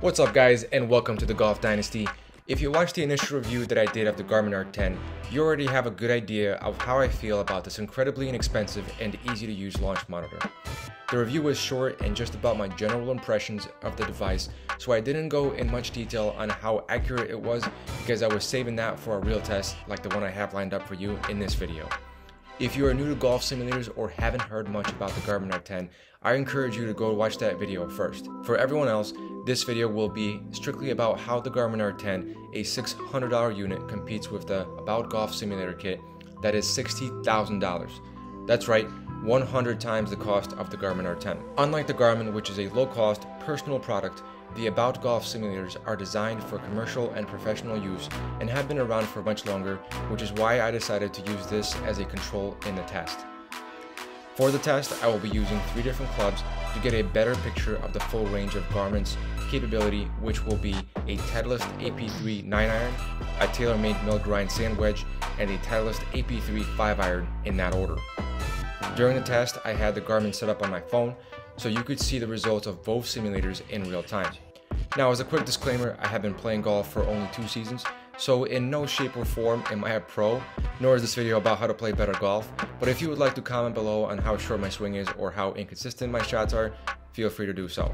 What's up guys and welcome to the Golf Dynasty. If you watched the initial review that I did of the Garmin R10, you already have a good idea of how I feel about this incredibly inexpensive and easy to use launch monitor. The review was short and just about my general impressions of the device, so I didn't go in much detail on how accurate it was because I was saving that for a real test like the one I have lined up for you in this video. If you are new to golf simulators or haven't heard much about the Garmin R10, I encourage you to go watch that video first. For everyone else, this video will be strictly about how the Garmin R10, a $600 unit, competes with the About Golf Simulator kit that is $60,000. That's right, 100 times the cost of the Garmin R10. Unlike the Garmin, which is a low-cost, personal product, the About Golf simulators are designed for commercial and professional use and have been around for much longer, which is why I decided to use this as a control in the test. For the test, I will be using three different clubs to get a better picture of the full range of Garmin's capability, which will be a Titleist AP3 9-iron, a TaylorMade Milled Grind sand wedge, and a Titleist AP3 5-iron in that order. During the test, I had the Garmin set up on my phone, so you could see the results of both simulators in real time. Now, as a quick disclaimer, I have been playing golf for only two seasons, so in no shape or form am I a pro, nor is this video about how to play better golf, but if you would like to comment below on how short my swing is or how inconsistent my shots are, feel free to do so.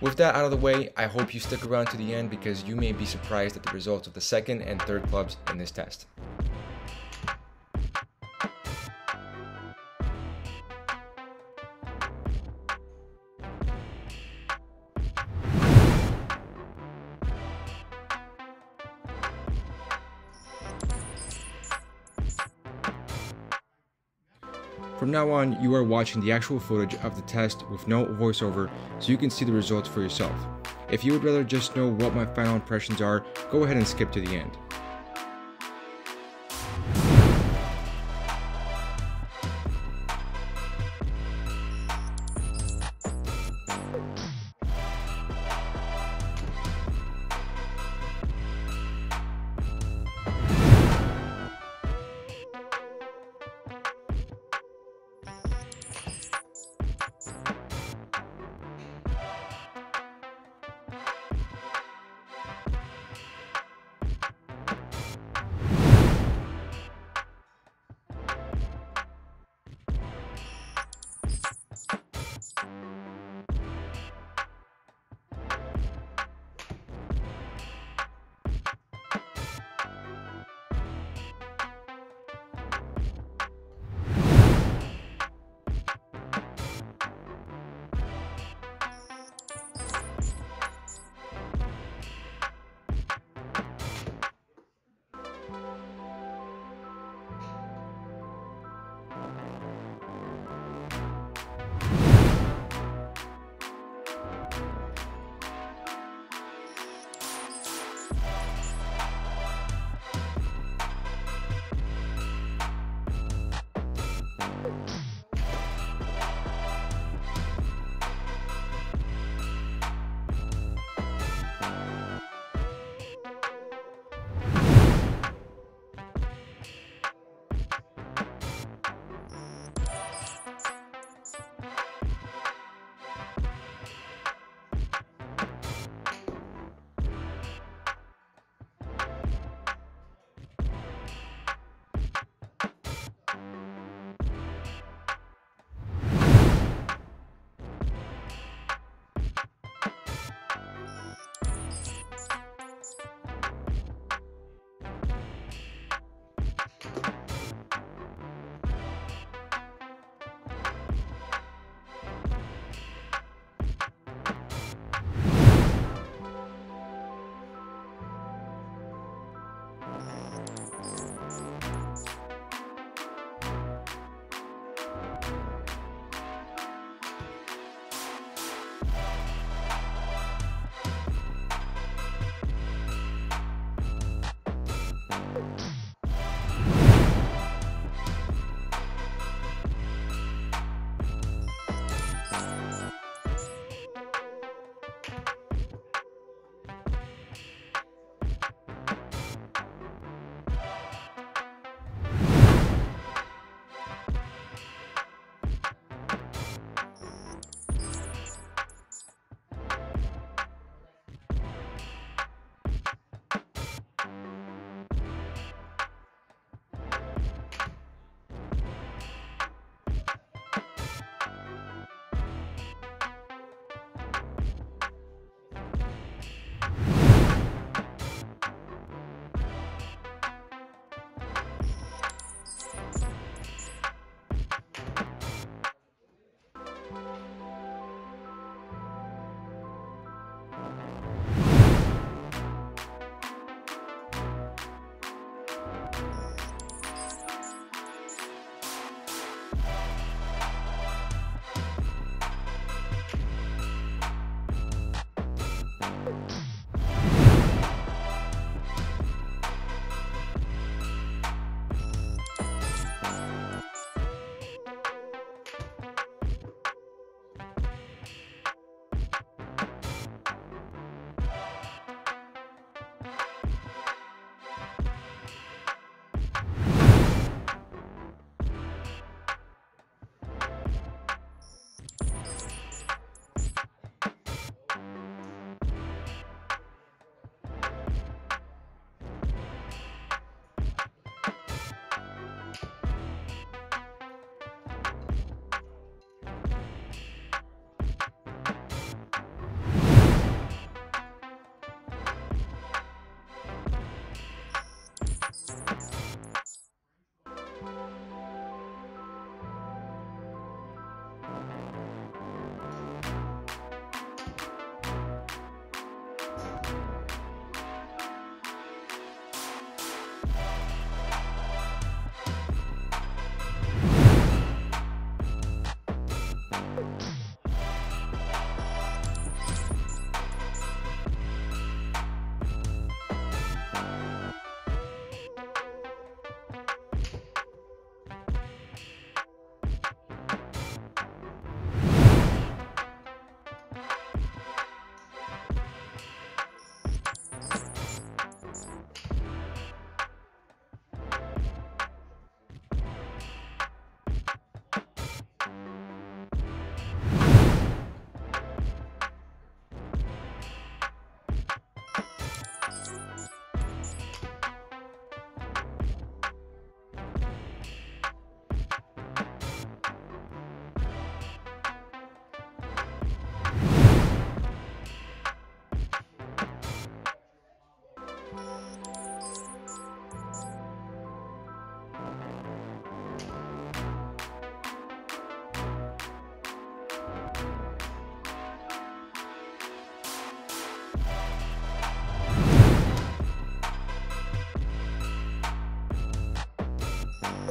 With that out of the way, I hope you stick around to the end because you may be surprised at the results of the second and third clubs in this test. From now on, you are watching the actual footage of the test with no voiceover so you can see the results for yourself. If you would rather just know what my final impressions are, go ahead and skip to the end.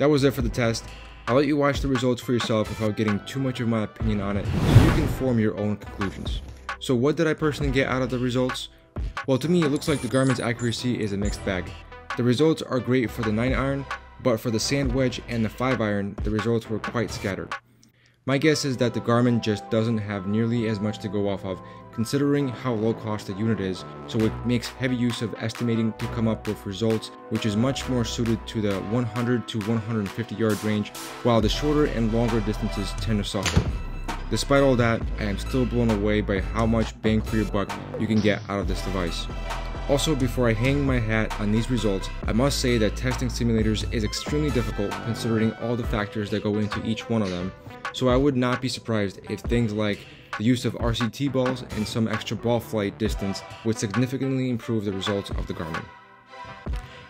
That was it for the test. I'll let you watch the results for yourself without getting too much of my opinion on it so you can form your own conclusions. So what did I personally get out of the results? Well to me it looks like the Garmin's accuracy is a mixed bag. The results are great for the 9 iron, but for the sand wedge and the 5 iron, the results were quite scattered. My guess is that the Garmin just doesn't have nearly as much to go off of considering how low cost the unit is, so it makes heavy use of estimating to come up with results which is much more suited to the 100 to 150 yard range, while the shorter and longer distances tend to suffer. Despite all that, I am still blown away by how much bang for your buck you can get out of this device. Also, before I hang my hat on these results, I must say that testing simulators is extremely difficult considering all the factors that go into each one of them, so I would not be surprised if things like the use of RCT balls and some extra ball flight distance would significantly improve the results of the Garmin.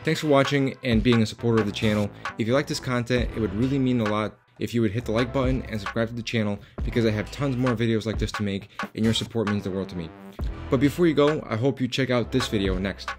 Thanks for watching and being a supporter of the channel. If you like this content, it would really mean a lot if you would hit the like button and subscribe to the channel because I have tons more videos like this to make and your support means the world to me. But before you go, I hope you check out this video next.